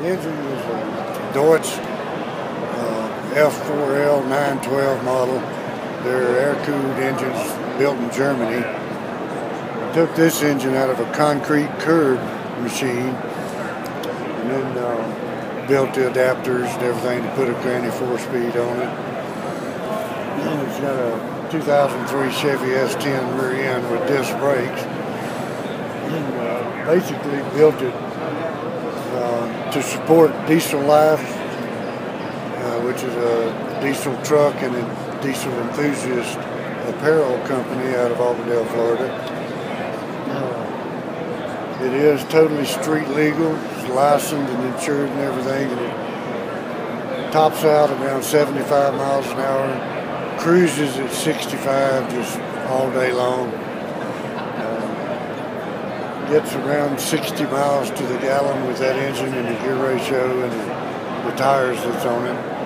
The engine is a Deutz uh, F4L 912 model. They're air-cooled engines built in Germany. Took this engine out of a concrete curb machine and then uh, built the adapters and everything to put a granny four-speed on it. And it's got a 2003 Chevy S10 rear end with disc brakes. And, uh, basically built it to support Diesel Life, uh, which is a diesel truck and a diesel enthusiast apparel company out of Auburndale, Florida. Uh, it is totally street legal, it's licensed and insured and everything, and it tops out around 75 miles an hour, cruises at 65 just all day long gets around 60 miles to the gallon with that engine and the gear ratio and the, tires that's on it.